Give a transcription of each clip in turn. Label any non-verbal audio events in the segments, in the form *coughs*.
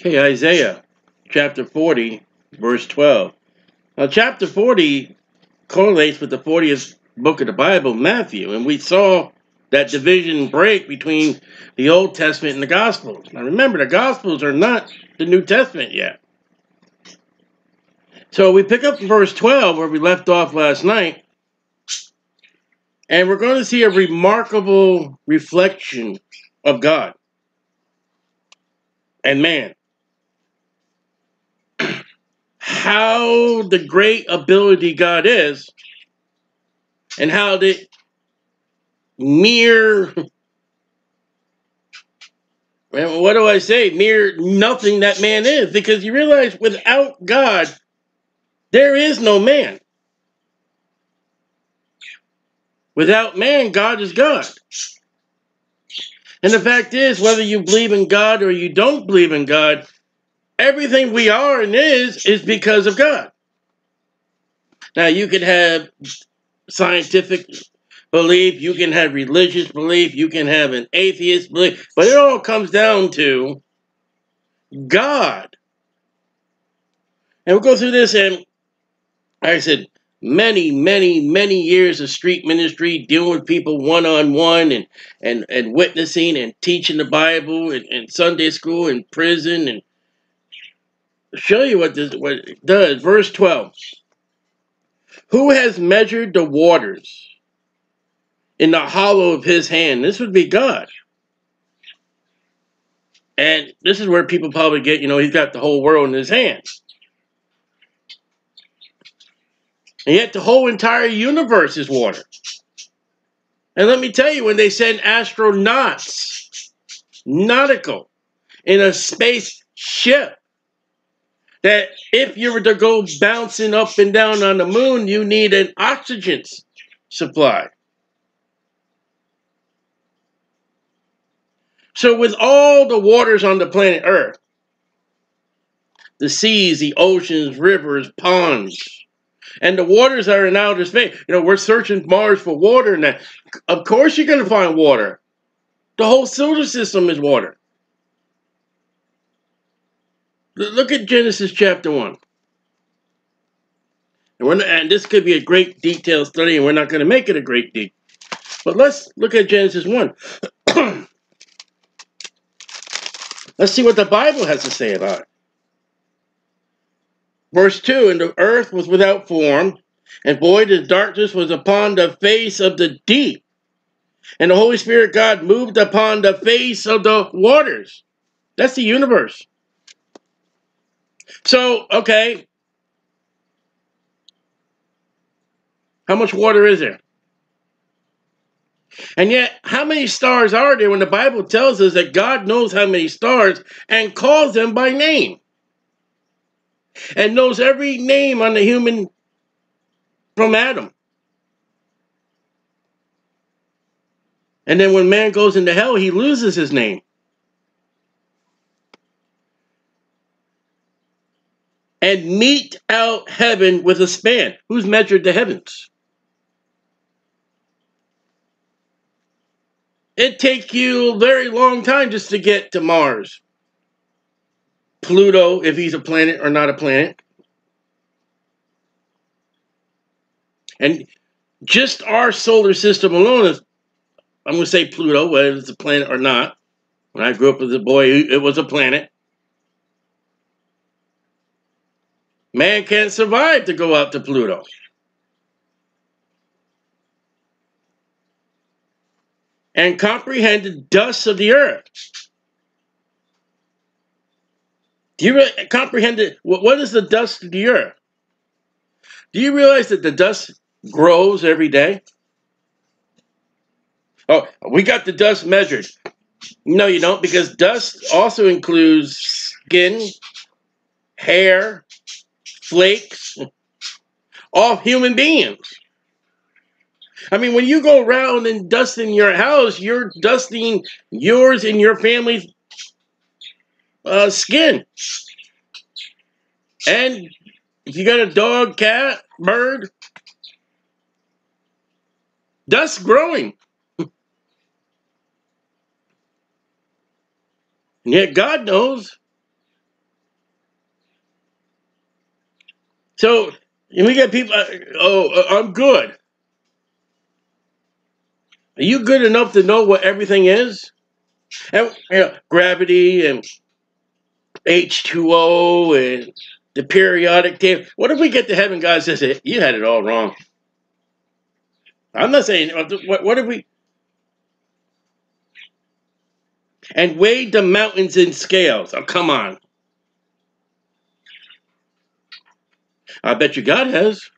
Okay, Isaiah chapter 40, verse 12. Now, chapter 40 correlates with the 40th book of the Bible, Matthew, and we saw that division break between the Old Testament and the Gospels. Now, remember, the Gospels are not the New Testament yet. So we pick up verse 12 where we left off last night, and we're going to see a remarkable reflection of God and man. How the great ability God is, and how the mere, what do I say, mere nothing that man is. Because you realize without God, there is no man. Without man, God is God. And the fact is, whether you believe in God or you don't believe in God, everything we are and is is because of God. Now, you can have scientific belief, you can have religious belief, you can have an atheist belief, but it all comes down to God. And we'll go through this and like I said, many, many, many years of street ministry, dealing with people one on one and and and witnessing and teaching the Bible and, and Sunday school and prison and show you what this what it does. Verse 12. Who has measured the waters in the hollow of his hand? This would be God. And this is where people probably get, you know, he's got the whole world in his hands. And yet the whole entire universe is water. And let me tell you, when they send astronauts, nautical, in a spaceship, that if you were to go bouncing up and down on the moon, you need an oxygen supply. So, with all the waters on the planet Earth, the seas, the oceans, rivers, ponds, and the waters are in outer space. You know, we're searching Mars for water now. Of course, you're going to find water. The whole solar system is water. Look at Genesis chapter 1. And, not, and this could be a great detailed study, and we're not going to make it a great deep. But let's look at Genesis 1. *clears throat* let's see what the Bible has to say about it. Verse 2 And the earth was without form, and void and darkness was upon the face of the deep. And the Holy Spirit God moved upon the face of the waters. That's the universe. So, okay. How much water is there? And yet, how many stars are there when the Bible tells us that God knows how many stars and calls them by name? and knows every name on the human from Adam. And then when man goes into hell, he loses his name. And mete out heaven with a span. Who's measured the heavens? It takes you a very long time just to get to Mars. Pluto, if he's a planet or not a planet. And just our solar system alone is, I'm going to say Pluto, whether it's a planet or not. When I grew up as a boy, it was a planet. Man can't survive to go out to Pluto. And comprehend the dust of the earth. Do you really comprehend it? What is the dust of the earth? Do you realize that the dust grows every day? Oh, we got the dust measured. No, you don't, because dust also includes skin, hair, flakes, off human beings. I mean, when you go around and dusting your house, you're dusting yours and your family's uh, skin. And if you got a dog, cat, bird, dust growing. *laughs* and yet God knows So and we get people. Uh, oh, uh, I'm good. Are you good enough to know what everything is? And you know, gravity and H2O and the periodic table. What if we get to heaven, God says, you had it all wrong? I'm not saying, what, what if we... And weighed the mountains in scales. Oh, come on. I bet you God has.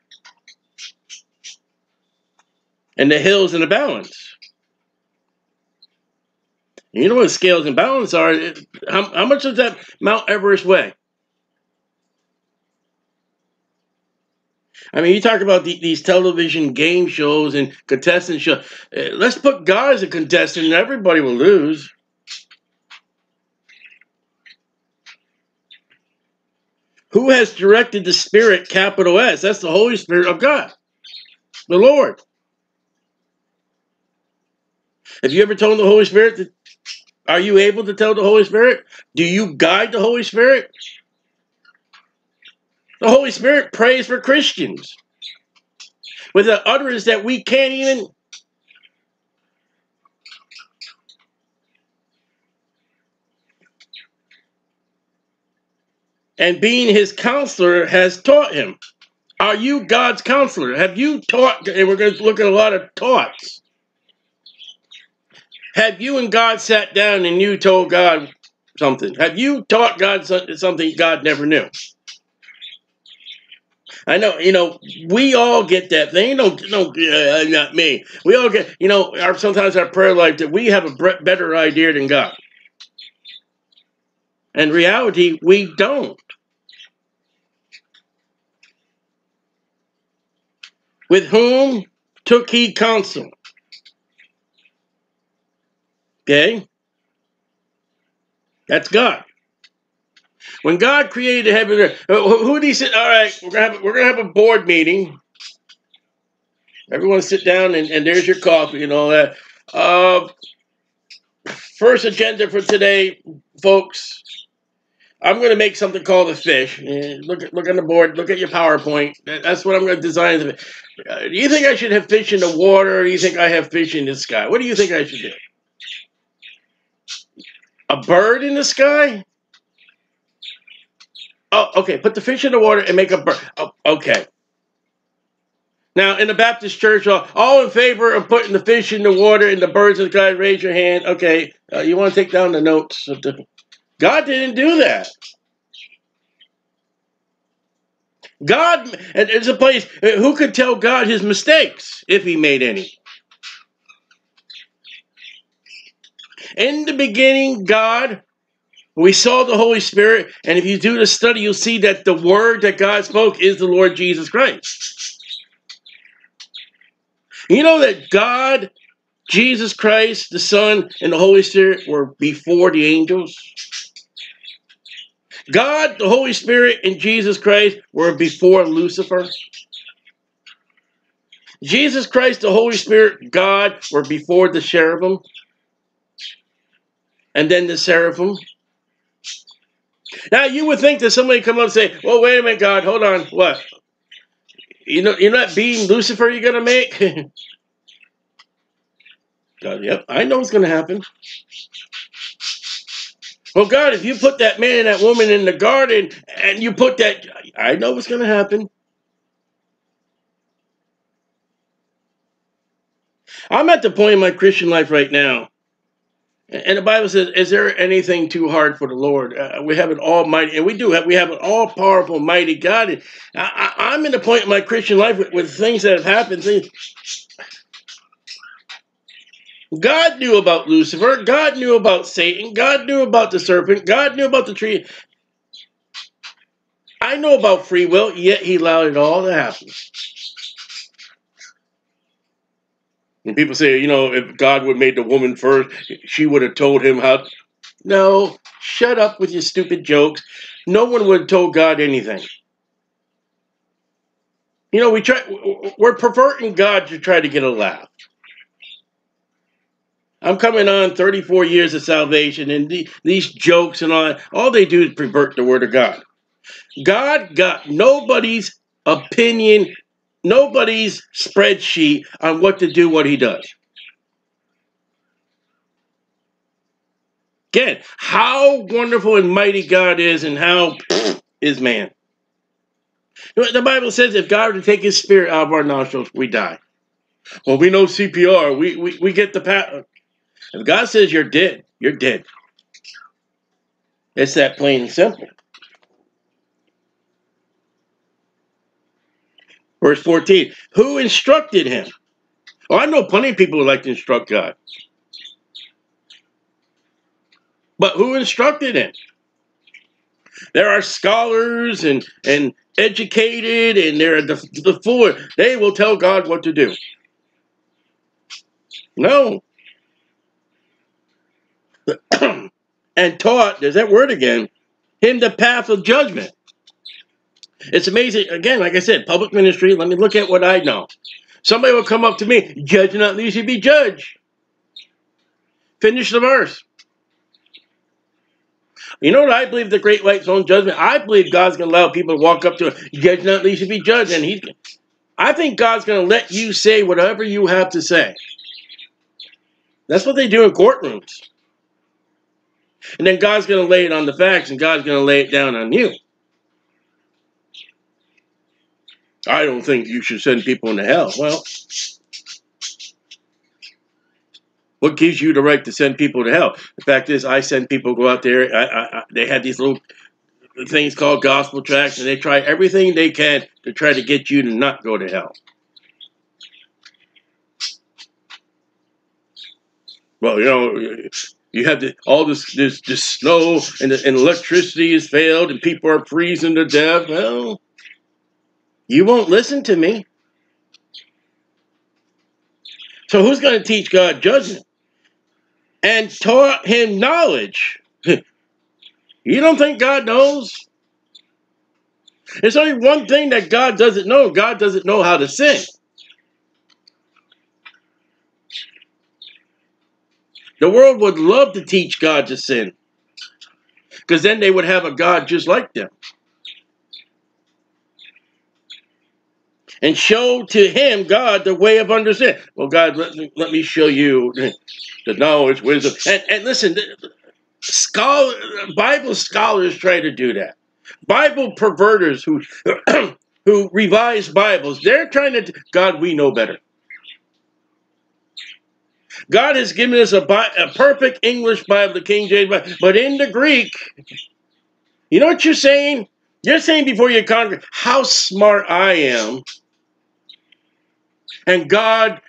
And the hills in the balance. You know what scales and balance are? How, how much does that Mount Everest weigh? I mean, you talk about the, these television game shows and contestant shows. Uh, let's put God as a contestant, and everybody will lose. Who has directed the Spirit, capital S? That's the Holy Spirit of God, the Lord. Have you ever told the Holy Spirit that are you able to tell the Holy Spirit? Do you guide the Holy Spirit? The Holy Spirit prays for Christians with an utterance that we can't even. And being his counselor has taught him. Are you God's counselor? Have you taught? And we're going to look at a lot of taughts. Have you and God sat down and you told God something? Have you taught God something God never knew? I know, you know, we all get that thing. No, no, uh, not me. We all get, you know, our sometimes our prayer life that we have a better idea than God. And reality, we don't. With whom took he counsel? Okay? That's God. When God created heaven, uh, who did He say? All right, we're we're gonna have a board meeting. Everyone sit down and, and there's your coffee and all that. Uh, first agenda for today, folks. I'm going to make something called a fish. Look at look on the board. Look at your PowerPoint. That's what I'm going to design. Uh, do you think I should have fish in the water, or do you think I have fish in the sky? What do you think I should do? A bird in the sky? Oh, okay. Put the fish in the water and make a bird. Oh, okay. Now, in the Baptist church, all, all in favor of putting the fish in the water and the birds in the sky, raise your hand. Okay. Uh, you want to take down the notes? God didn't do that. God, it's a place, uh, who could tell God his mistakes if he made any? In the beginning, God, we saw the Holy Spirit, and if you do the study, you'll see that the word that God spoke is the Lord Jesus Christ. You know that God, Jesus Christ, the Son, and the Holy Spirit were before the angels? God, the Holy Spirit, and Jesus Christ were before Lucifer. Jesus Christ, the Holy Spirit, God were before the cherubim and then the seraphim. Now you would think that somebody come up and say, "Well, wait a minute, God, hold on, what? You know, you're not being Lucifer. You're gonna make." *laughs* God, yep, I know it's gonna happen. Well, God, if you put that man and that woman in the garden, and you put that, I know what's gonna happen. I'm at the point in my Christian life right now and the Bible says, "Is there anything too hard for the Lord?" Uh, we have an Almighty, and we do have we have an all-powerful, mighty God. I, am in the point in my Christian life with, with things that have happened. Things, God knew about Lucifer. God knew about Satan. God knew about the serpent. God knew about the tree. I know about free will, yet He allowed it all to happen. And people say, you know, if God would have made the woman first, she would have told him how. No, shut up with your stupid jokes. No one would have told God anything. You know, we try. We're perverting God to try to get a laugh. I'm coming on 34 years of salvation, and the, these jokes and all all they do is pervert the word of God. God got nobody's opinion, nobody's spreadsheet on what to do, what he does. Again, how wonderful and mighty God is, and how *sniffs* is man. The Bible says if God were to take his spirit out of our nostrils, we die. Well, we know CPR. We, we, we get the pat. If God says you're dead, you're dead. It's that plain and simple. Verse 14 Who instructed him? Oh, I know plenty of people who like to instruct God. But who instructed him? There are scholars and, and educated, and they're the, the fool. They will tell God what to do. No. *clears throat* and taught, there's that word again, him the path of judgment. It's amazing. Again, like I said, public ministry, let me look at what I know. Somebody will come up to me, judge not least you be judged. Finish the verse. You know what I believe the Great White Throne Judgment? I believe God's going to allow people to walk up to him, judge not least you be judged. And he's, I think God's going to let you say whatever you have to say. That's what they do in courtrooms. And then God's going to lay it on the facts and God's going to lay it down on you. I don't think you should send people into hell. Well, what gives you the right to send people to hell? The fact is, I send people go out there. I, I, I, they had these little things called gospel tracts, and they try everything they can to try to get you to not go to hell. Well, you know, you have the, all this, this this snow and, the, and electricity has failed and people are freezing to death. Well, you won't listen to me. So who's going to teach God judgment? And taught him knowledge. *laughs* you don't think God knows? There's only one thing that God doesn't know. God doesn't know how to sin. The world would love to teach God to sin. Because then they would have a God just like them. And show to him, God, the way of understanding. Well, God, let me, let me show you the knowledge, wisdom. And, and listen, scholar, Bible scholars try to do that. Bible perverters who, *clears throat* who revise Bibles, they're trying to, God, we know better. God has given us a, a perfect English Bible, the King James Bible, but in the Greek, you know what you're saying? You're saying before you congregate, how smart I am. And God,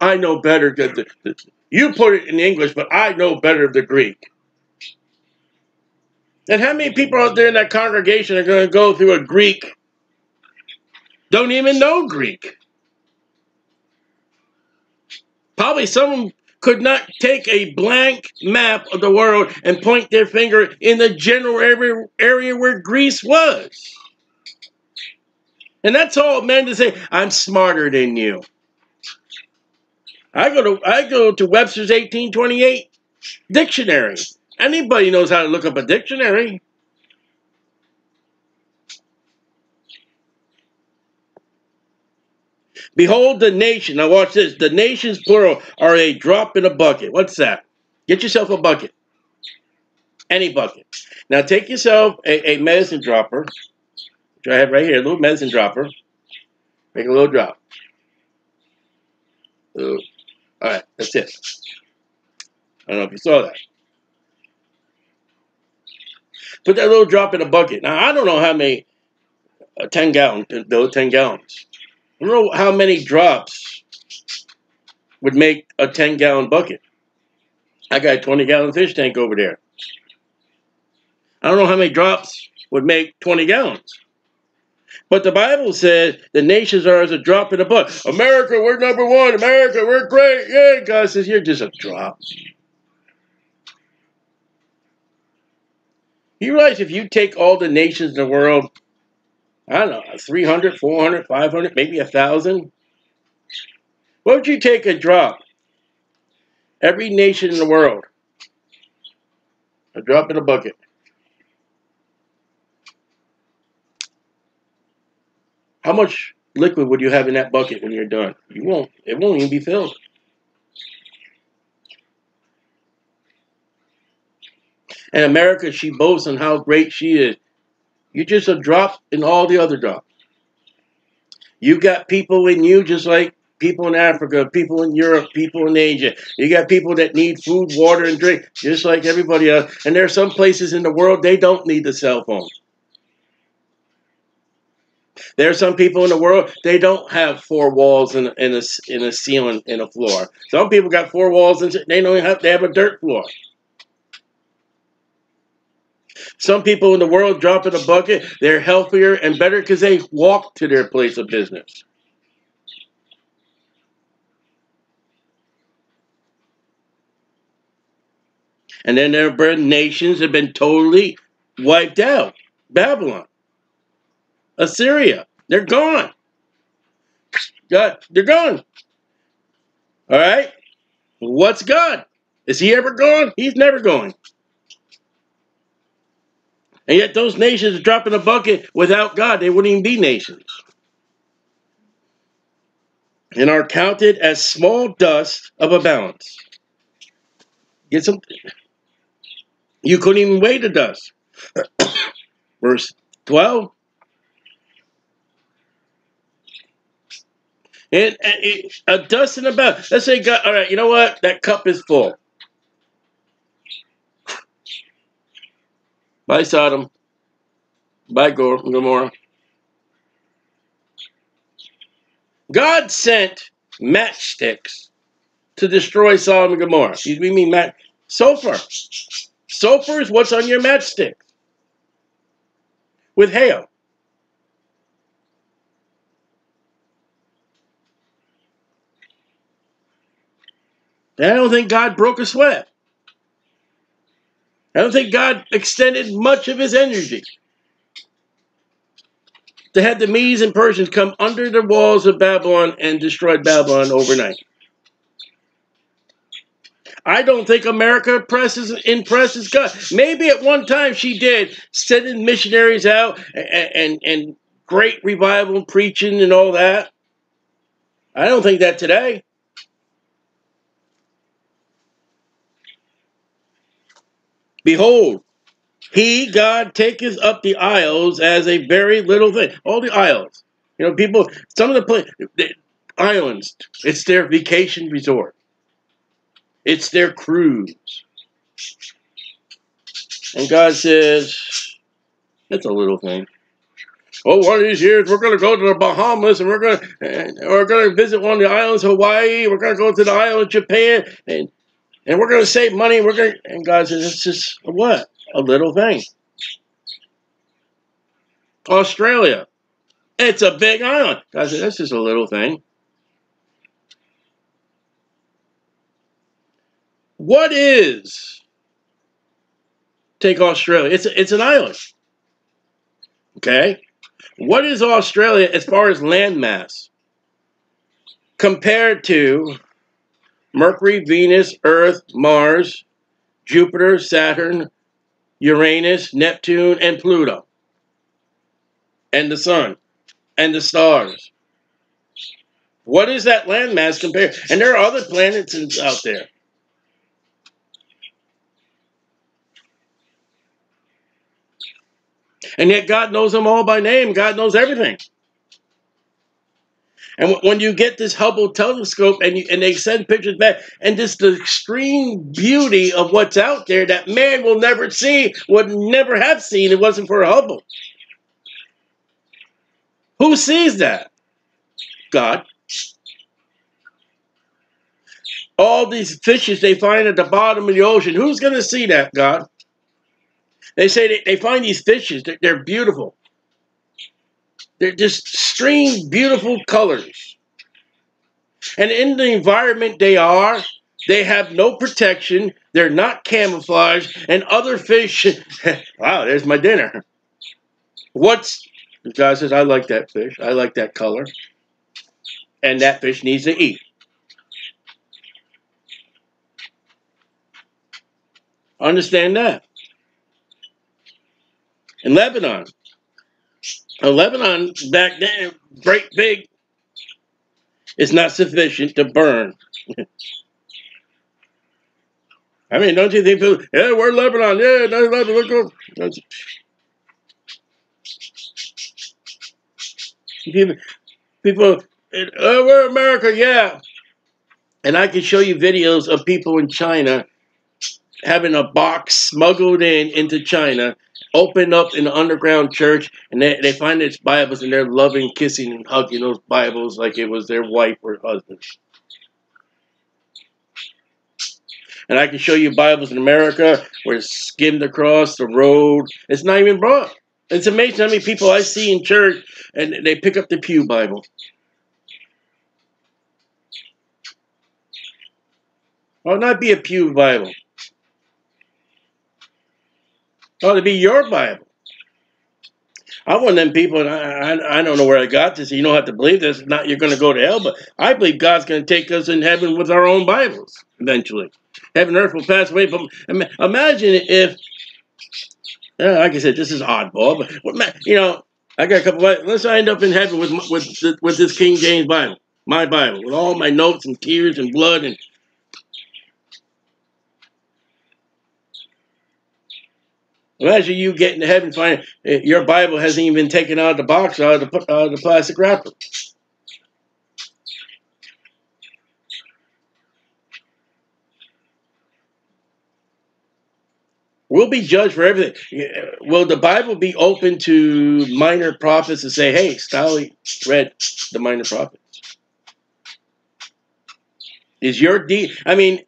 I know better. The, the, you put it in English, but I know better the Greek. And how many people out there in that congregation are going to go through a Greek, don't even know Greek? Probably some could not take a blank map of the world and point their finger in the general area, area where Greece was. And that's all meant to say, I'm smarter than you. I go to I go to Webster's 1828 dictionary. Anybody knows how to look up a dictionary. Behold the nation. Now watch this. The nations, plural, are a drop in a bucket. What's that? Get yourself a bucket. Any bucket. Now take yourself a, a medicine dropper, which I have right here, a little medicine dropper. Make a little drop. All right, that's it. I don't know if you saw that. Put that little drop in a bucket. Now, I don't know how many, uh, 10 gallons, those 10 gallons. I don't know how many drops would make a 10 gallon bucket. I got a 20 gallon fish tank over there. I don't know how many drops would make 20 gallons. But the Bible says the nations are as a drop in a bucket. America, we're number one. America, we're great. Yeah, God says you're just a drop. You realize if you take all the nations in the world I don't know, 300, 400, 500, maybe a 1,000? What would you take a drop? Every nation in the world. A drop in a bucket. how much liquid would you have in that bucket when you're done? You won't. It won't even be filled. And America, she boasts on how great she is. You're just a drop in all the other drops. You've got people in you just like people in Africa, people in Europe, people in Asia. You got people that need food, water, and drink, just like everybody else. And there are some places in the world they don't need the cell phone. There are some people in the world they don't have four walls and, a in a ceiling and a floor. Some people got four walls and they don't have they have a dirt floor. Some people in the world drop in a bucket. They're healthier and better because they walk to their place of business. And then there nations have been totally wiped out. Babylon, Assyria, they're gone. God, they're gone. All right? What's God? Is he ever gone? He's never going. And yet those nations drop in a bucket without God, they wouldn't even be nations. And are counted as small dust of a balance. Get some you couldn't even weigh the dust. *coughs* Verse 12. And, and, a dust in a balance. Let's say God, all right, you know what? That cup is full. By Sodom. By Gomorrah. God sent matchsticks to destroy Sodom and Gomorrah. You mean match? Sulfur. Sulfur is what's on your matchstick. With hail. I don't think God broke a sweat. I don't think God extended much of his energy to have the Medes and Persians come under the walls of Babylon and destroy Babylon overnight. I don't think America presses, impresses God. Maybe at one time she did, sending missionaries out and, and, and great revival preaching and all that. I don't think that today. Behold, he, God, taketh up the isles as a very little thing. All the isles. You know, people, some of the, play, the islands, it's their vacation resort. It's their cruise. And God says, it's a little thing. Oh, one of these years we're going to go to the Bahamas and we're going to we're going to visit one of the islands, Hawaii. We're going to go to the island of Japan, and and we're going to save money. We're going and God says, it's just a what? A little thing. Australia, it's a big island. God says, this is a little thing. What is take Australia? It's it's an island. Okay, what is Australia as far as landmass compared to Mercury, Venus, Earth, Mars, Jupiter, Saturn, Uranus, Neptune, and Pluto, and the Sun, and the stars? What is that landmass compared? And there are other planets out there. And yet God knows them all by name. God knows everything. And when you get this Hubble telescope and, you, and they send pictures back, and just the extreme beauty of what's out there that man will never see, would never have seen, it wasn't for Hubble. Who sees that? God. All these fishes they find at the bottom of the ocean, who's going to see that, God? They say they, they find these fishes, they're, they're beautiful. They're just strange, beautiful colors. And in the environment they are, they have no protection. They're not camouflaged. And other fish, *laughs* wow, there's my dinner. What's, the guy says, I like that fish. I like that color. And that fish needs to eat. Understand that in Lebanon. Uh, Lebanon back then, great big, is not sufficient to burn. *laughs* I mean, don't you think yeah, we're Lebanon, yeah, no, Lebanon, look. People, people, oh, we're America, yeah. And I can show you videos of people in China having a box smuggled in into China, opened up in underground church, and they, they find its Bibles and they're loving, kissing, and hugging those Bibles like it was their wife or husband. And I can show you Bibles in America where it's skimmed across the road. It's not even brought. It's amazing how many people I see in church and they pick up the Pew Bible. Well, not be a Pew Bible. Ought to be your Bible. I'm one of them people, and I, I, I don't know where I got this. You don't have to believe this. Not you're going to go to hell, but I believe God's going to take us in heaven with our own Bibles eventually. Heaven and earth will pass away, but imagine if, uh, like I said, this is oddball, but you know, I got a couple. Of, let's end up in heaven with with with this King James Bible, my Bible, with all my notes and tears and blood and Imagine you getting to heaven, find eh, your Bible hasn't even been taken out of the box, out of the, out of the plastic wrapper. We'll be judged for everything. Will the Bible be open to minor prophets to say, hey, Stolly read the minor prophets? Is your deed, I mean,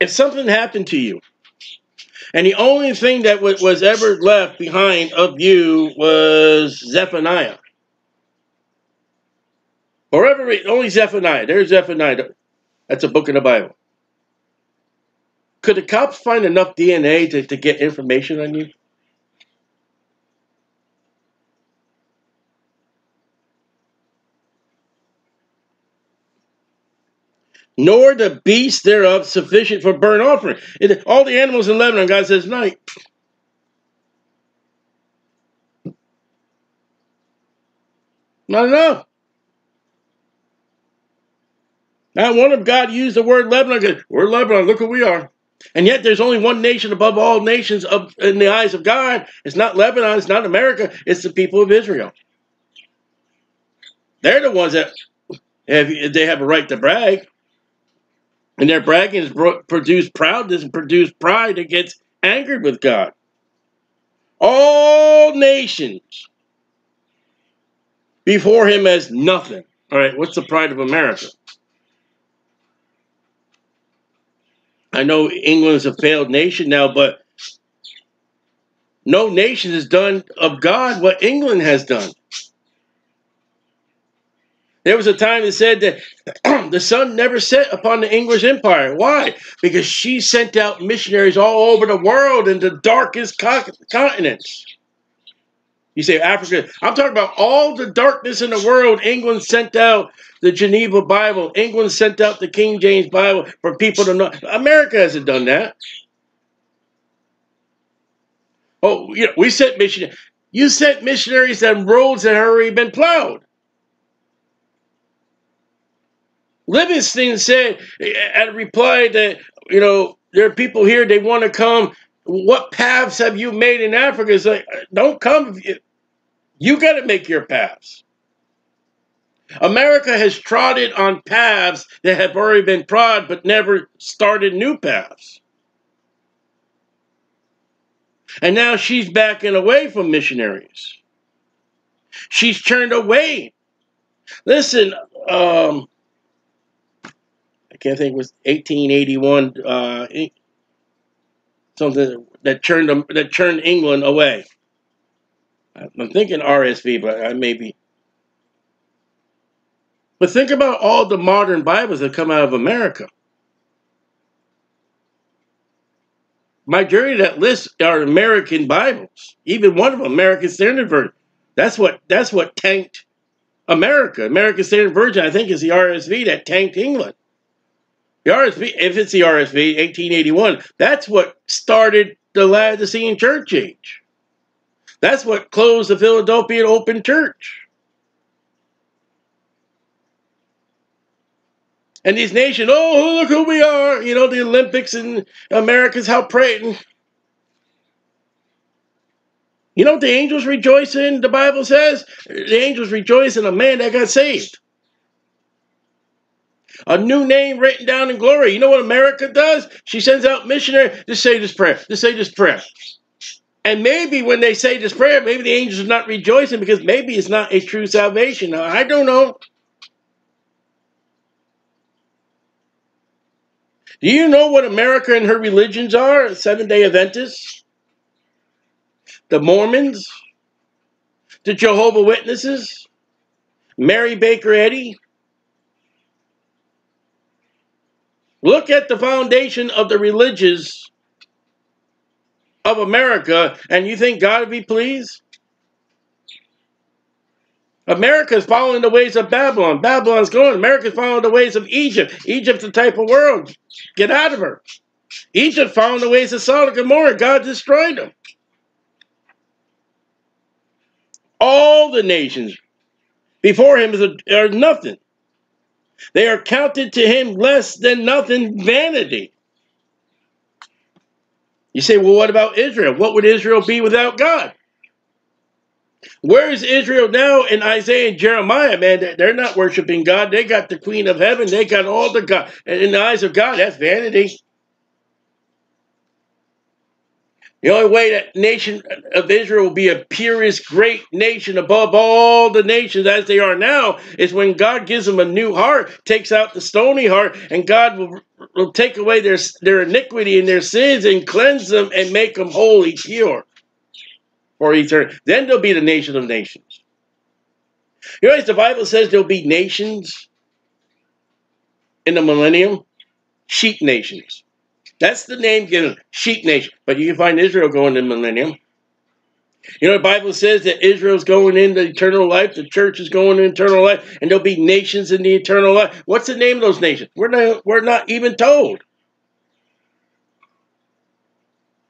if something happened to you, and the only thing that was ever left behind of you was Zephaniah. Forever, only Zephaniah. There's Zephaniah. That's a book in the Bible. Could the cops find enough DNA to, to get information on you? Nor the beasts thereof sufficient for burnt offering. It, all the animals in Lebanon, God says, night. Not enough. Not one of God used the word Lebanon. We're Lebanon. Look who we are. And yet there's only one nation above all nations of, in the eyes of God. It's not Lebanon. It's not America. It's the people of Israel. They're the ones that have, they have a right to brag. And their bragging has produced proudness and produced pride that gets angered with God. All nations before him as nothing. All right, what's the pride of America? I know England is a failed nation now, but no nation has done of God what England has done. There was a time that said that *clears throat* the sun never set upon the English Empire. Why? Because she sent out missionaries all over the world in the darkest continents. You say Africa. I'm talking about all the darkness in the world. England sent out the Geneva Bible. England sent out the King James Bible for people to know. America hasn't done that. Oh, you know, we sent missionaries. You sent missionaries on roads that had already been plowed. Livingstone said, eh, eh, and replied that, you know, there are people here, they want to come. What paths have you made in Africa? It's like, eh, don't come. You got to make your paths. America has trotted on paths that have already been trod, but never started new paths. And now she's backing away from missionaries. She's turned away. Listen, um, can't think it was 1881, uh, something that turned them, that turned England away. I'm thinking RSV, but I may be. But think about all the modern Bibles that come out of America. Majority of that list are American Bibles. Even one of them, American Standard Version. That's what that's what tanked America. American Standard Version, I think, is the RSV that tanked England. The RSV, if it's the RSV, 1881, that's what started the Laodicean church age. That's what closed the Philadelphia Open Church. And these nations, oh, look who we are. You know, the Olympics and America's how praying. You know what the angels rejoice in, the Bible says? The angels rejoice in a man that got saved. A new name written down in glory. You know what America does? She sends out missionaries to say this prayer, to say this prayer. And maybe when they say this prayer, maybe the angels are not rejoicing because maybe it's not a true salvation. Now, I don't know. Do you know what America and her religions are? Seven day Adventists, the Mormons, the Jehovah Witnesses, Mary Baker Eddy. Look at the foundation of the religions of America, and you think God would be pleased? America is following the ways of Babylon. Babylon's going. America's following the ways of Egypt. Egypt's the type of world. Get out of her. Egypt following the ways of Sodom and Gomorrah. God destroyed them. All the nations before him are nothing. They are counted to him less than nothing vanity. You say, well, what about Israel? What would Israel be without God? Where is Israel now in Isaiah and Jeremiah, man? They're not worshiping God. They got the queen of heaven. They got all the God. And in the eyes of God, that's vanity. The only way that nation of Israel will be a purest, great nation above all the nations as they are now is when God gives them a new heart, takes out the stony heart, and God will, will take away their, their iniquity and their sins and cleanse them and make them holy, pure for eternity. Then there'll be the nation of nations. You know, the Bible says there'll be nations in the millennium, sheep nations. That's the name given, sheep nation. But you can find Israel going in the millennium. You know, the Bible says that Israel's going into eternal life, the church is going into eternal life, and there'll be nations in the eternal life. What's the name of those nations? We're not, we're not even told.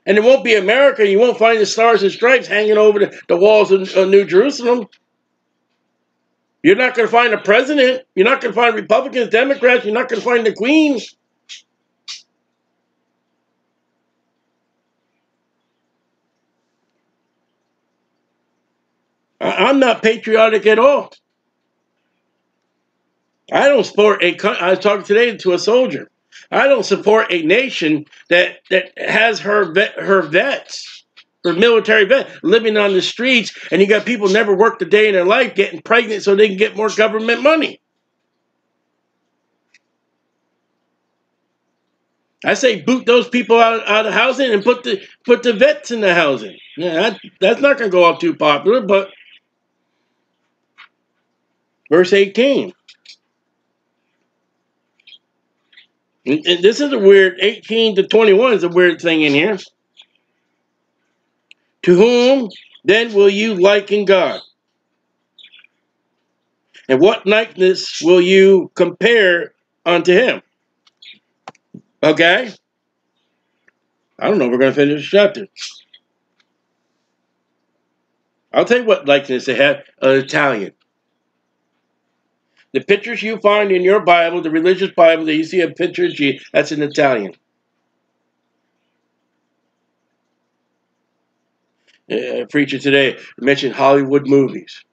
And it won't be America. You won't find the stars and stripes hanging over the, the walls of, of New Jerusalem. You're not going to find a president. You're not going to find Republicans, Democrats. You're not going to find the queens. I'm not patriotic at all. I don't support a. I was talking today to a soldier. I don't support a nation that that has her vet, her vets, her military vets, living on the streets, and you got people never worked a day in their life getting pregnant so they can get more government money. I say boot those people out, out of housing and put the put the vets in the housing. Yeah, that, that's not going to go up too popular, but verse 18. And, this is a weird, 18 to 21 is a weird thing in here. To whom then will you liken God? And what likeness will you compare unto him? Okay? I don't know. We're going to finish the chapter. I'll tell you what likeness they have. An Italian. The pictures you find in your Bible, the religious Bible that you see a picture of Jesus, that's in Italian. Uh, a preacher today mentioned Hollywood movies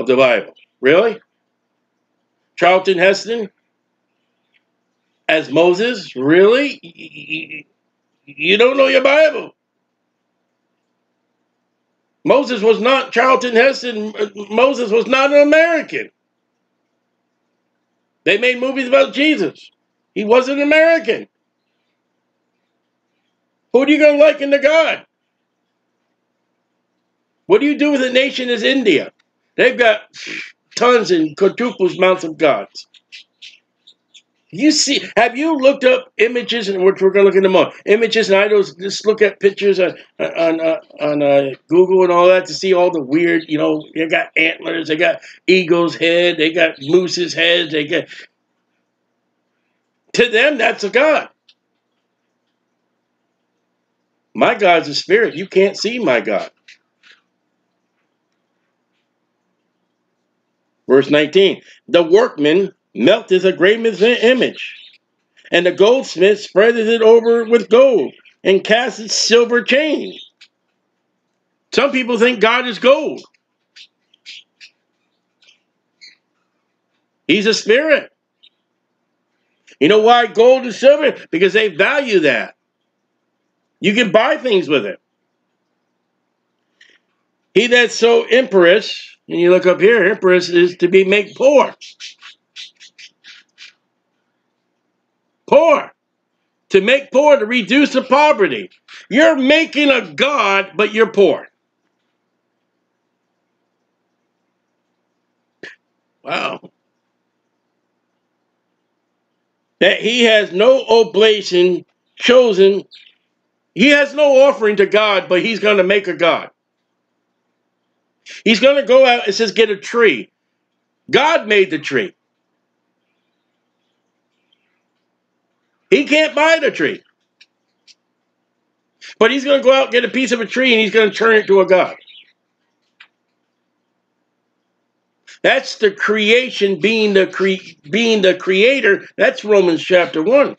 of the Bible. Really? Charlton Heston as Moses? Really? You don't know your Bible. Moses was not Charlton Heston. Moses was not an American. They made movies about Jesus. He wasn't American. Who are you going to liken to God? What do you do with a nation as India? They've got tons and quadruples amounts of gods. You see, have you looked up images, and we're, we're going to look in a moment, images and idols, just look at pictures on on, on, on uh, Google and all that to see all the weird, you know, they got antlers, they got eagle's head, they got moose's head, they got, to them, that's a God. My God's a spirit. You can't see my God. Verse 19, the workman melteth a graven image, and the goldsmith spreadeth it over with gold, and casteth silver chain. Some people think God is gold. He's a spirit. You know why gold and silver? Because they value that. You can buy things with it. He that's so empress, and you look up here, empress is to be made poor. Poor. To make poor, to reduce the poverty. You're making a God, but you're poor. Wow. That he has no oblation chosen. He has no offering to God, but he's going to make a God. He's going to go out and says, get a tree. God made the tree. He can't buy the tree. But he's going to go out and get a piece of a tree and he's going to turn it to a God. That's the creation being the cre- being the creator. That's Romans chapter 1.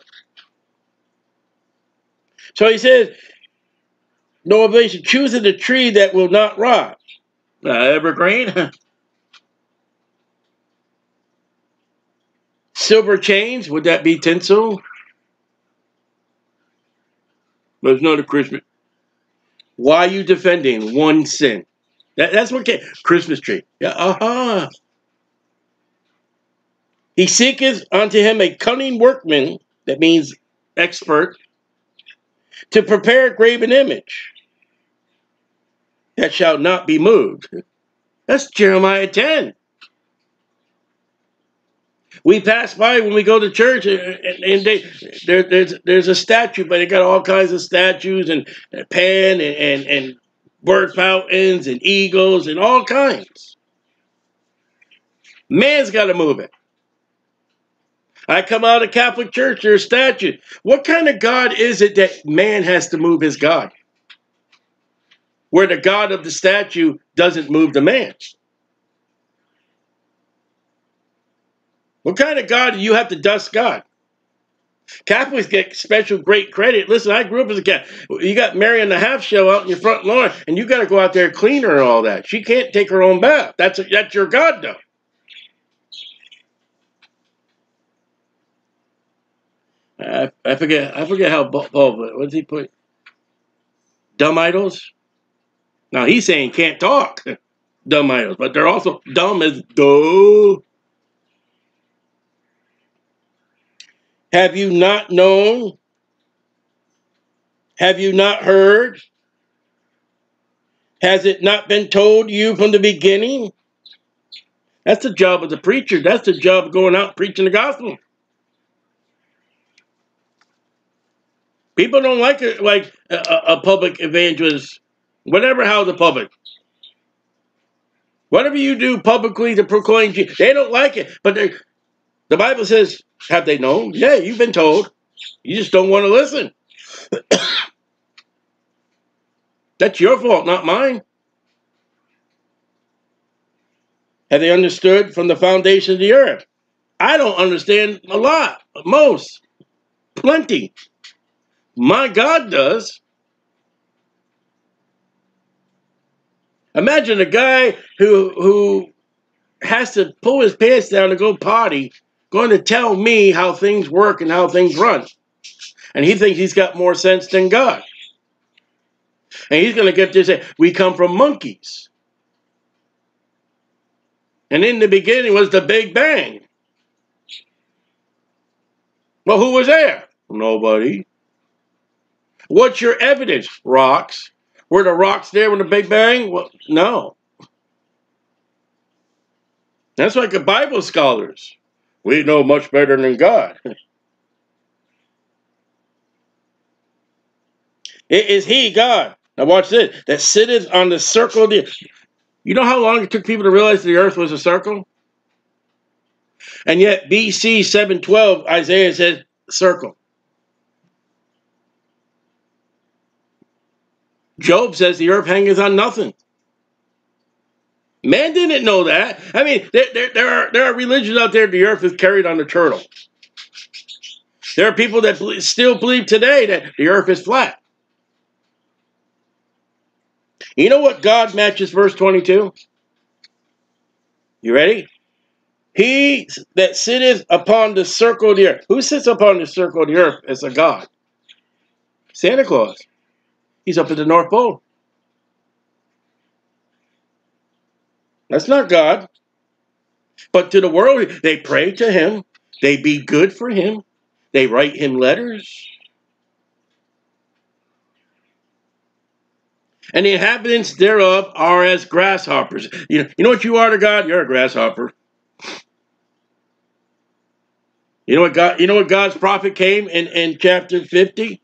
So he says, no oblation, choosing the tree that will not rot. Uh, evergreen. *laughs* Silver chains, would that be tinsel? But it's not a Christmas. Why are you defending one sin? That, that's what came. Christmas tree. Yeah, uh-huh. He seeketh unto him a cunning workman, that means expert, to prepare a graven image that shall not be moved. That's Jeremiah 10. We pass by when we go to church, and, and they, there, there's there's a statue, but they got all kinds of statues and, and pan and, and, and bird fountains and eagles and all kinds. Man's got to move it. I come out of Catholic Church, there's a statue. What kind of God is it that man has to move his God? Where the God of the statue doesn't move the man. What kind of God do you have to dust God? Catholics get special great credit. Listen, I grew up as a cat. You got Mary and the half shell out in your front lawn, and you got to go out there and clean her and all that. She can't take her own bath. That's a, that's your God, though. I, I forget. I forget how Paul. What does he put? Dumb idols. Now he's saying can't talk. *laughs* Dumb idols, but they're also dumb as go. Have you not known? Have you not heard? Has it not been told you from the beginning? That's the job of the preacher. That's the job of going out preaching the gospel. People don't like it like a, a public evangelist, whatever how the public. Whatever you do publicly to proclaim Jesus, they don't like it. But the Bible says have they known? Yeah, you've been told. You just don't want to listen. *coughs* That's your fault, not mine. Have they understood from the foundation of the earth? I don't understand a lot, most, plenty. My God does. Imagine a guy who who has to pull his pants down to go potty going to tell me how things work and how things run. And he thinks he's got more sense than God. And he's going to get this, we come from monkeys. And in the beginning was the Big Bang. Well, who was there? Nobody. What's your evidence? Rocks. Were the rocks there when the Big Bang? Well, no. That's like the Bible scholars. We know much better than God. it is He, God. Now watch this. That sitteth on the circle of the You know how long it took people to realize the earth was a circle? And yet BC 712, Isaiah said circle. Job says the earth hangeth on nothing. Man didn't know that. I mean, there, there, there, are, there are religions out there, the earth is carried on a turtle. There are people that still believe today that the earth is flat. You know what God matches verse 22? You ready? He that sitteth upon the circle of the earth. Who sits upon the circle of the earth as a God? Santa Claus. He's up at the North Pole. That's not God. But to the world, they pray to him. They be good for him. They write him letters. And the inhabitants thereof are as grasshoppers. You know, you know what you are to God? You're a grasshopper. You know what God you know what God's prophet came in, in chapter 50?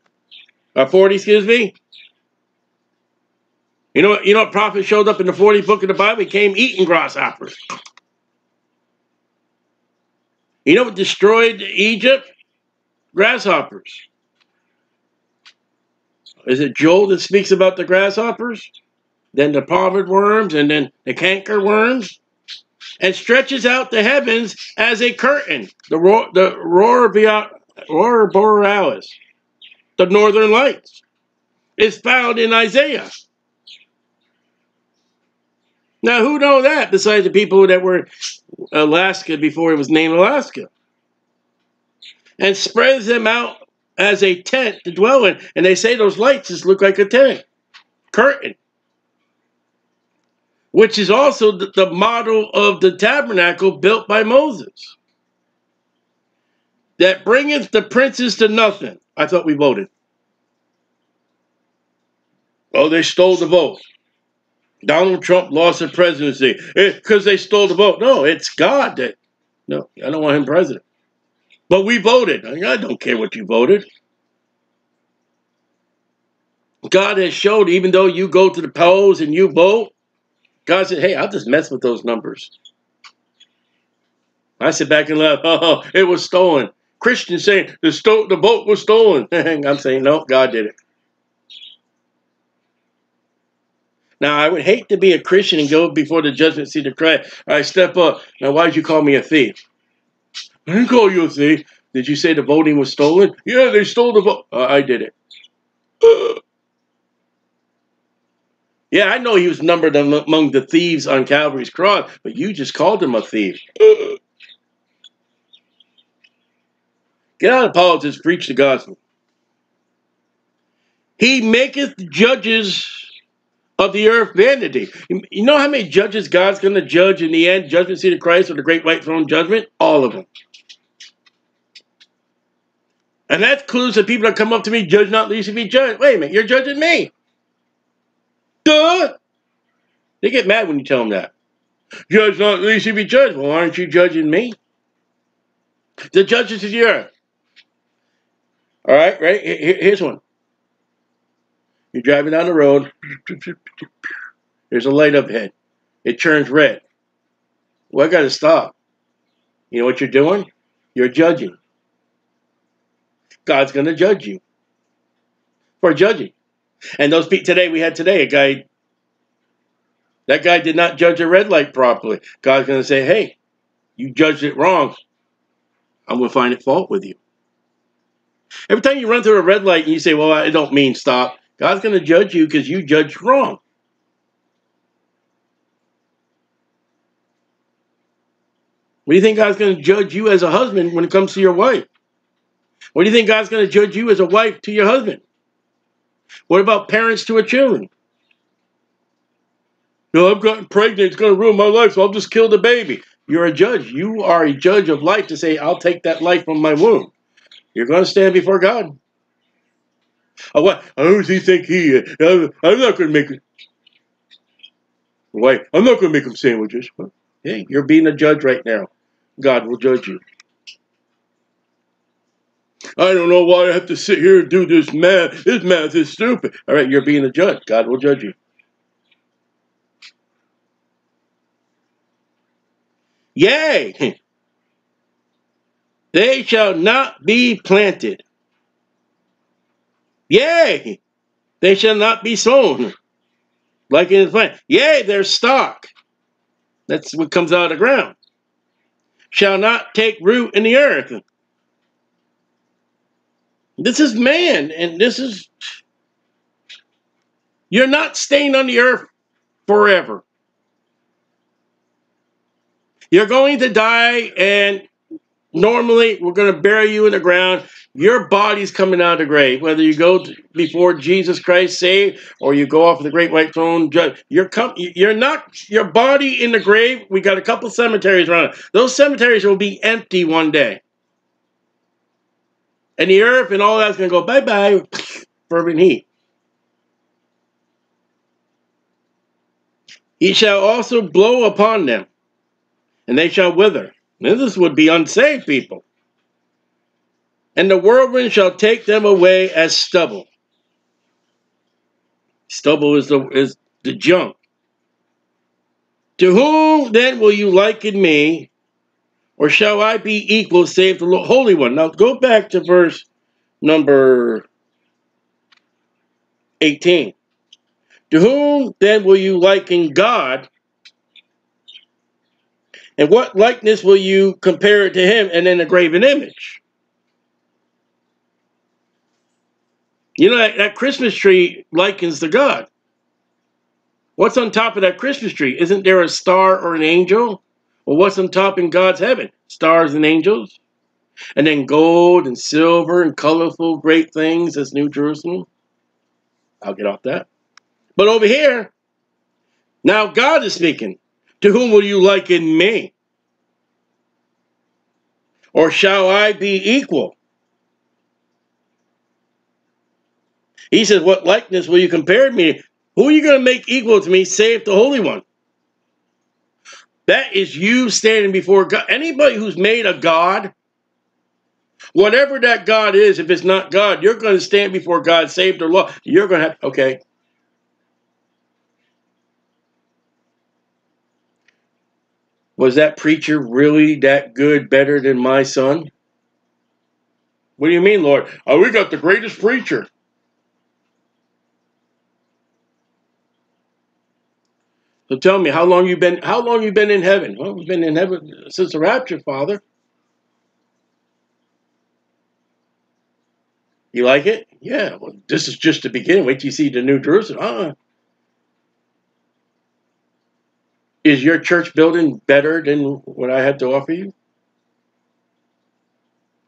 Or uh, 40, excuse me? You know you know prophet showed up in the 40th book of the Bible? He came eating grasshoppers. You know what destroyed Egypt? Grasshoppers. Is it Joel that speaks about the grasshoppers? Then the palmer worms and then the canker worms? And stretches out the heavens as a curtain. The roar, the roar, roar borealis, the northern lights, is found in Isaiah. Now, who know that besides the people that were Alaska before it was named Alaska? And spreads them out as a tent to dwell in. And they say those lights just look like a tent, curtain, which is also the, the model of the tabernacle built by Moses. That bringeth the princes to nothing. I thought we voted. Oh, they stole the vote. Donald Trump lost the presidency because they stole the vote. No, it's God that. No, I don't want him president. But we voted. I don't care what you voted. God has showed, even though you go to the polls and you vote, God said, hey, I'll just mess with those numbers. I sit back and laugh. *laughs* Oh, it was stolen. Christians saying the, the vote was stolen. *laughs* I'm saying, no, God did it. Now, I would hate to be a Christian and go before the judgment seat of Christ. I step up. Now, why did you call me a thief? I didn't call you a thief. Did you say the voting was stolen? Yeah, they stole the vote. Uh, I did it. *gasps* Yeah, I know he was numbered among the thieves on Calvary's cross, but you just called him a thief. *sighs* Get out of politics, preach the gospel. He maketh judges of the earth vanity. You know how many judges God's going to judge in the end? Judgment seat of Christ or the great white throne judgment? All of them. And that clues that people that come up to me, judge not least to be judged. Wait a minute, you're judging me. Duh! They get mad when you tell them that. Judge not least to be judged. Well, aren't you judging me? The judges of the earth. All right, right? Here's one. You're driving down the road. There's a light up ahead. It turns red. Well, I got to stop. You know what you're doing? You're judging. God's going to judge you for judging. And those people today, we had today a guy, that guy did not judge a red light properly. God's going to say, hey, you judged it wrong. I'm going to find it fault with you. Every time you run through a red light and you say, well, I don't mean stop, God's going to judge you because you judged wrong. What do you think God's going to judge you as a husband when it comes to your wife? What do you think God's going to judge you as a wife to your husband? What about parents to a children? No, I've gotten pregnant, it's going to ruin my life, so I'll just kill the baby. You're a judge. You are a judge of life to say, I'll take that life from my womb. You're going to stand before God. Oh, what? Who does he think he uh, is? I'm not going to make it. Why? I'm not going to make him sandwiches. hey, you're being a judge right now. God will judge you. I don't know why I have to sit here and do this math. This math is stupid. All right, you're being a judge. God will judge you. Yea, they shall not be planted Yea, they shall not be sown like in the plant. Yea, their stock That's what comes out of the ground. Shall not take root in the earth. This is man, and this is. You're not staying on the earth forever. You're going to die, and normally we're going to bury you in the ground. Your body's coming out of the grave, whether you go before Jesus Christ saved or you go off of the great white throne. You're you're not your body in the grave. We got a couple cemeteries around. Those cemeteries will be empty one day, and the earth and all that's going to go bye bye, fervent heat. He shall also blow upon them, and they shall wither. Now, this would be unsaved people and the whirlwind shall take them away as stubble. Stubble is the is the junk. To whom then will you liken me, or shall I be equal, save the Holy One? Now go back to verse number 18. To whom then will you liken God? And what likeness will you compare it to him and then a graven image? You know, that, that Christmas tree likens to God. What's on top of that Christmas tree? Isn't there a star or an angel? Well, what's on top in God's heaven? Stars and angels. And then gold and silver and colorful great things as New Jerusalem. I'll get off that. But over here, now God is speaking. To whom will you liken me? Or shall I be equal? He says, What likeness will you compare me? Who are you going to make equal to me, save the Holy One? That is you standing before God. Anybody who's made a God, whatever that God is, if it's not God, you're going to stand before God, saved or law. You're going to have, okay. Was that preacher really that good, better than my son? What do you mean, Lord? Oh, we got the greatest preacher. So tell me, how long you been? How long you been in heaven? Well, we've been in heaven since the rapture, Father. You like it? Yeah. Well, this is just the beginning. Wait till you see the New Jerusalem. Uh-uh. Is your church building better than what I had to offer you?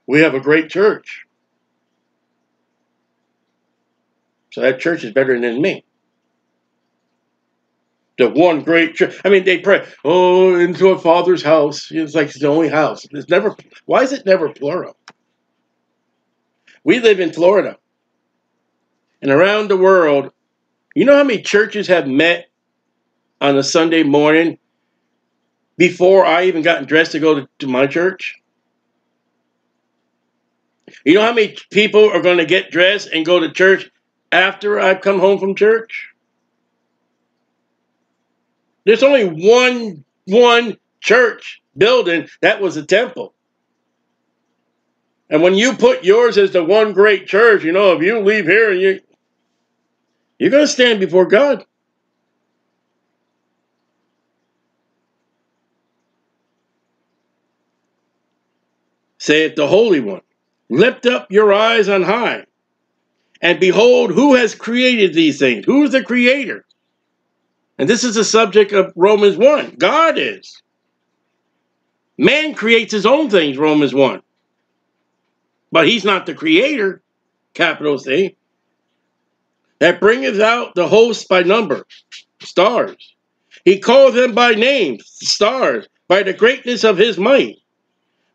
We have a great church. So that church is better than me the one great church. I mean, they pray, oh, into a father's house. It's like it's the only house. It's never. Why is it never plural? We live in Florida, and around the world, you know how many churches have met on a Sunday morning before I even got dressed to go to, to my church? You know how many people are going to get dressed and go to church after I've come home from church? There's only one one church building that was a temple. And when you put yours as the one great church, you know, if you leave here and you you're going to stand before God. Saith the Holy One, lift up your eyes on high, and behold, who has created these things? Who is the creator? And this is the subject of Romans 1. God is. Man creates his own things, Romans 1. But he's not the creator, capital C. That bringeth out the hosts by number, stars. He called them by name, stars, by the greatness of his might.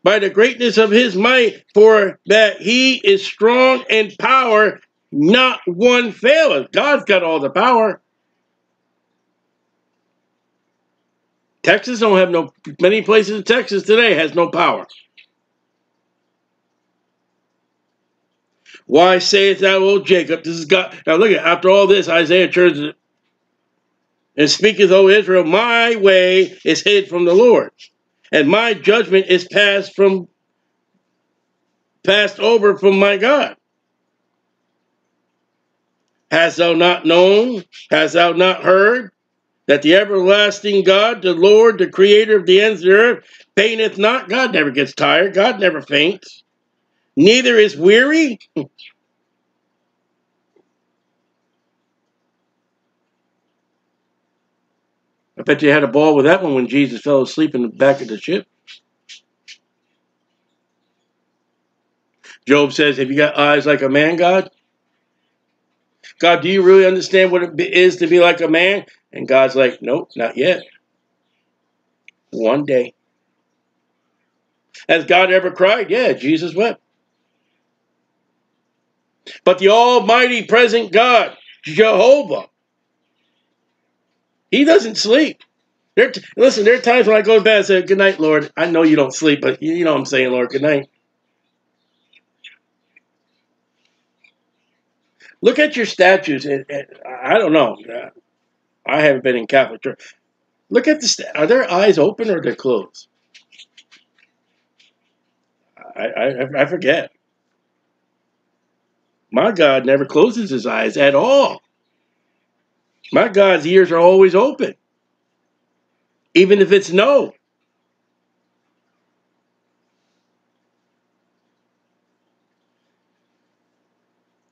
By the greatness of his might, for that he is strong in power, not one faileth. God's got all the power. Texas don't have no, many places in Texas today has no power. Why sayest thou, O Jacob? This is God. Now look at after all this, Isaiah turns and speaketh, O Israel, my way is hid from the Lord, and my judgment is passed from passed over from my God. Hast thou not known? Hast thou not heard? That the everlasting God, the Lord, the creator of the ends of the earth, fainteth not. God never gets tired. God never faints. Neither is weary. *laughs* I bet you had a ball with that one when Jesus fell asleep in the back of the ship. Job says, Have you got eyes like a man, God? God, do you really understand what it is to be like a man? And God's like, Nope, not yet. One day. Has God ever cried? Yeah, Jesus wept. But the Almighty present God, Jehovah, He doesn't sleep. There, listen, there are times when I go to bed and say, Good night, Lord. I know you don't sleep, but you know what I'm saying, Lord. Good night. Look at your statues. I don't know. I haven't been in Catholic church. Look at the. Are their eyes open or they're closed? I, I, I forget. My God never closes his eyes at all. My God's ears are always open, even if it's no.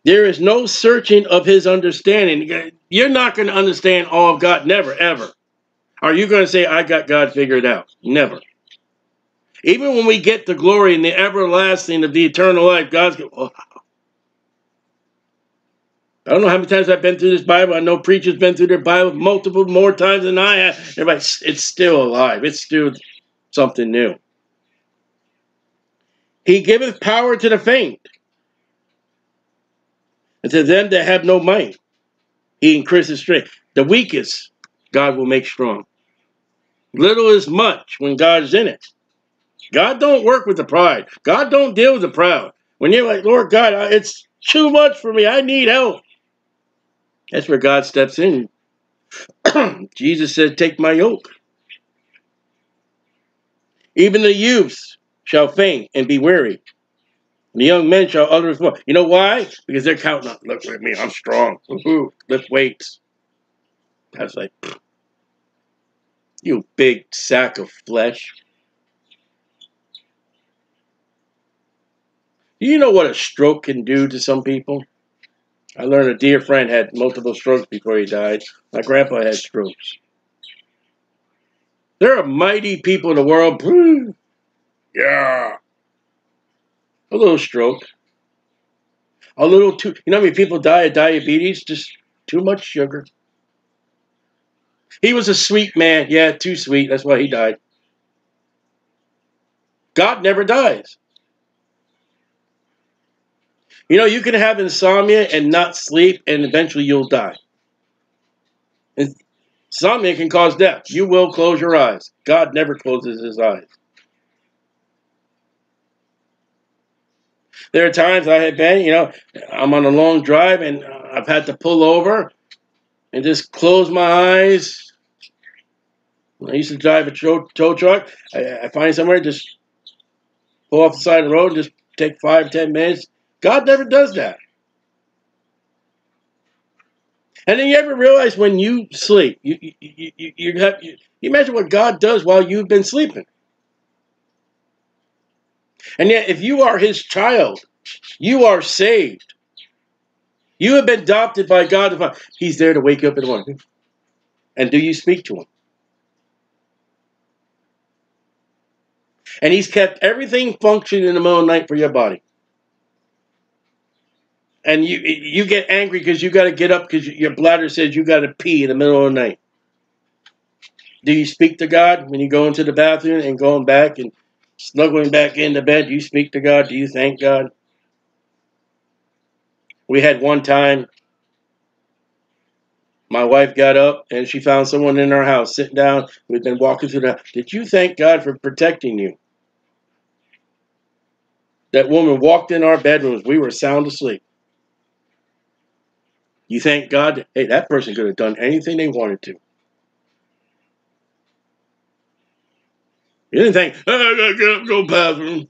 There is no searching of his understanding. You're not going to understand all of God, never, ever. Are you going to say, I got God figured out? Never. Even when we get the glory and the everlasting of the eternal life, God's going, oh. I don't know how many times I've been through this Bible. I know preachers been through their Bible multiple more times than I have. Everybody, it's still alive. It's still something new. He giveth power to the faint and to them that have no might, he increases strength. The weakest, God will make strong. Little is much when God is in it. God don't work with the pride. God don't deal with the proud. When you're like, Lord God, it's too much for me. I need help. That's where God steps in. *clears throat* Jesus said, take my yoke. Even the youths shall faint and be weary. The young men shall utter his voice. You know why? Because they're counting up. Look at me, I'm strong. Woo-hoo. Lift weights. I was like, you big sack of flesh. Do you know what a stroke can do to some people? I learned a dear friend had multiple strokes before he died. My grandpa had strokes. There are mighty people in the world. Yeah. A little stroke. A little too, you know how many people die of diabetes? Just too much sugar. He was a sweet man. Yeah, too sweet. That's why he died. God never dies. You know, you can have insomnia and not sleep, and eventually you'll die. Insomnia can cause death. You will close your eyes. God never closes his eyes. There are times I have been, you know, I'm on a long drive and I've had to pull over and just close my eyes. I used to drive a tow, tow truck. I, I find somewhere, just pull off the side of the road and just take five, ten minutes. God never does that. And then you ever realize when you sleep, you you, you, you, have, you, you imagine what God does while you've been sleeping. And yet, if you are his child, you are saved. You have been adopted by God. He's there to wake you up in the morning. And do you speak to him? And he's kept everything functioning in the middle of the night for your body. And you you get angry because you got to get up because your bladder says you got to pee in the middle of the night. Do you speak to God when you go into the bathroom and going back and snuggling back into bed, do you speak to God? Do you thank God? We had one time, my wife got up and she found someone in our house sitting down. We'd been walking through the house. Did you thank God for protecting you? That woman walked in our bedrooms. We were sound asleep. You thank God? Hey, that person could have done anything they wanted to. You didn't think, I gotta get up go bathroom.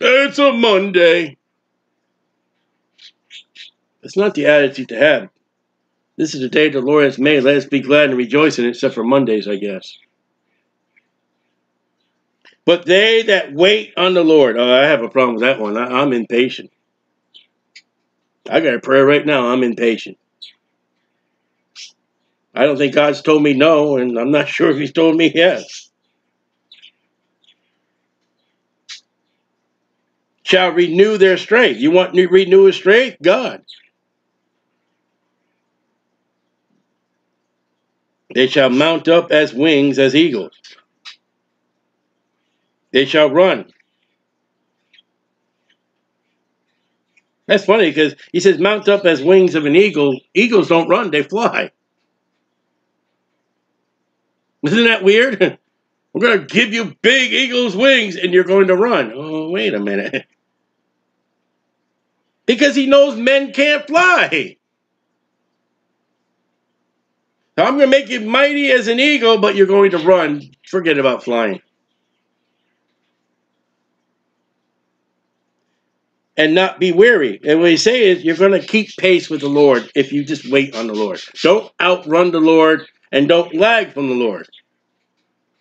It's a Monday. It's not the attitude to have. This is the day the Lord has made. Let us be glad and rejoice in it, except for Mondays, I guess. But they that wait on the Lord, oh, I have a problem with that one. I, I'm impatient. I got a prayer right now. I'm impatient. I don't think God's told me no, and I'm not *laughs* sure if He's told me yes. Shall renew their strength. You want to renew His strength? God. They shall mount up as wings as eagles. They shall run. That's funny because he says, mount up as wings of an eagle. Eagles don't run, they fly. Isn't that weird? *laughs* We're going to give you big eagle's wings and you're going to run. Oh, wait a minute. *laughs* Because he knows men can't fly. I'm going to make you mighty as an eagle, but you're going to run. Forget about flying. and not be weary. And what he saying is you're going to keep pace with the Lord if you just wait on the Lord. Don't outrun the Lord and don't lag from the Lord.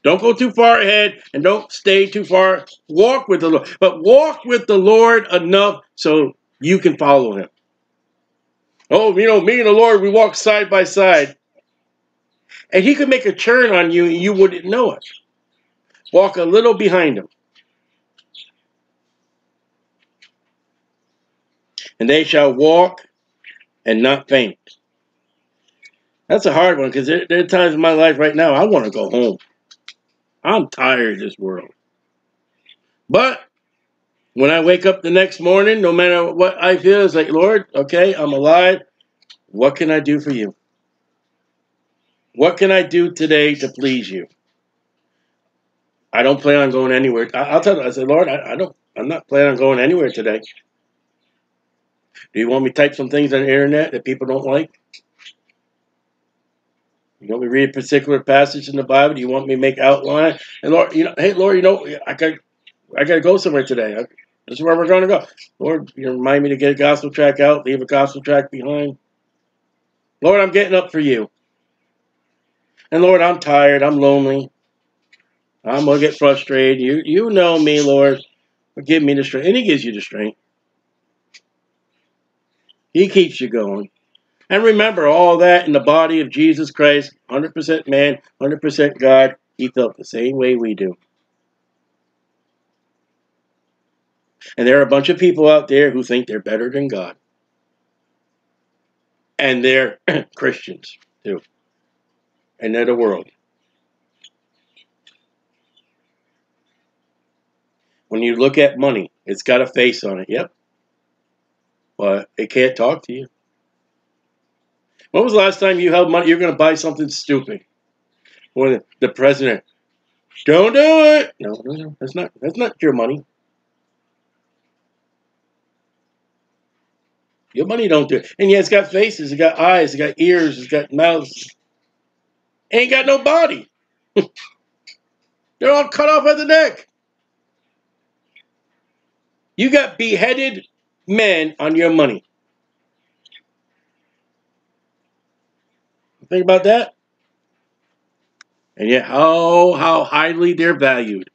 Don't go too far ahead and don't stay too far. Walk with the Lord. But walk with the Lord enough so you can follow him. Oh, you know, me and the Lord, we walk side by side. And he could make a turn on you and you wouldn't know it. Walk a little behind him. and they shall walk and not faint. That's a hard one because there, there, are times in my life right now I want to go home. I'm tired of this world. But when I wake up the next morning, no matter what I feel, it's like, Lord, okay, I'm alive. What can I do for you? What can I do today to please you? I don't plan on going anywhere. I, will tell you, I said, Lord, I, I don't, I'm not planning on going anywhere today. Do you want me to type some things on the internet that people don't like? You want me to read a particular passage in the Bible? Do you want me to make outline? And Lord, you know, hey Lord, you know, I got, I got to go somewhere today. This is where we're going to go. Lord, you remind me to get a gospel track out, leave a gospel track behind. Lord, I'm getting up for you. And Lord, I'm tired. I'm lonely. I'm gonna get frustrated. You, you know me, Lord. Give me the strength, and He gives you the strength. He keeps you going. And remember all that in the body of Jesus Christ, 100% man, 100% God. He felt the same way we do. And there are a bunch of people out there who think they're better than God. And they're *clears throat* Christians, too. And they're the world. When you look at money, it's got a face on it. Yep, but it can't talk to you. When was the last time you held money? You're going to buy something stupid. When the president, don't do it. No, no, no, that's not. That's not your money. Your money don't do it. And yeah, it's got faces, it's got eyes, it's got ears, it's got mouths. Ain't got no body. *laughs* They're all cut off at the neck. You got beheaded men on your money. Think about that. And yet how how highly they're valued.